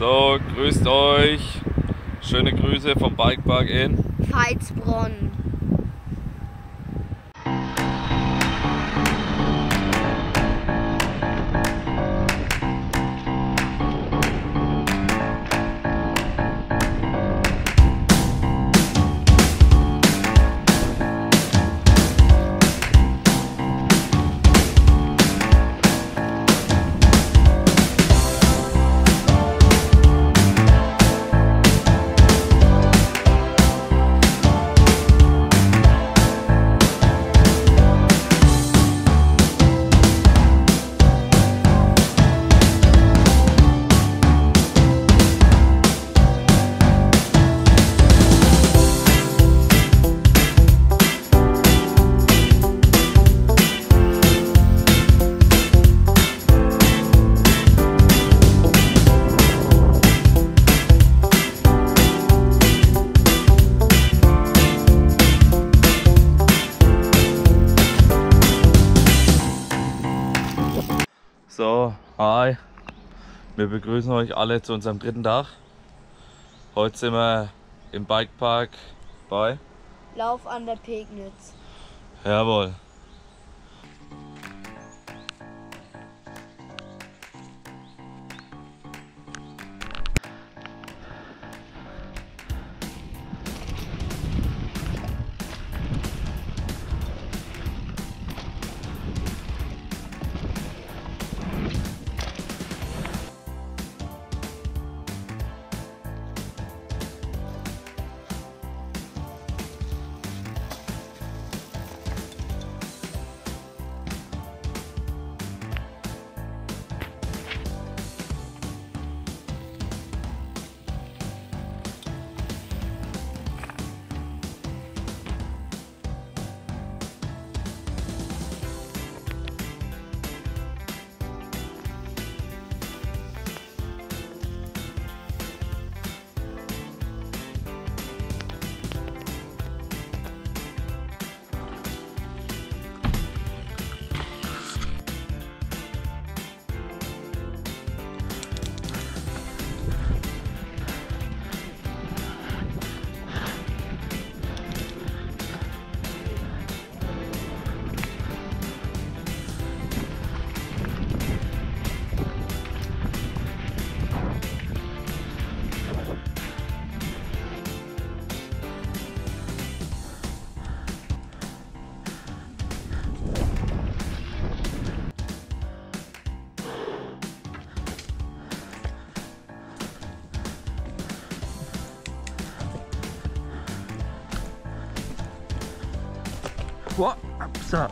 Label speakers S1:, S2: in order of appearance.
S1: So, grüßt euch. Schöne Grüße vom Bikepark in
S2: Veitsbronn.
S1: So, hi. Wir begrüßen euch alle zu unserem dritten Tag. Heute sind wir im Bikepark bei.
S2: Lauf an der Pegnitz.
S1: Jawohl. Boah, so.